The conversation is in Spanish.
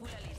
Cúpula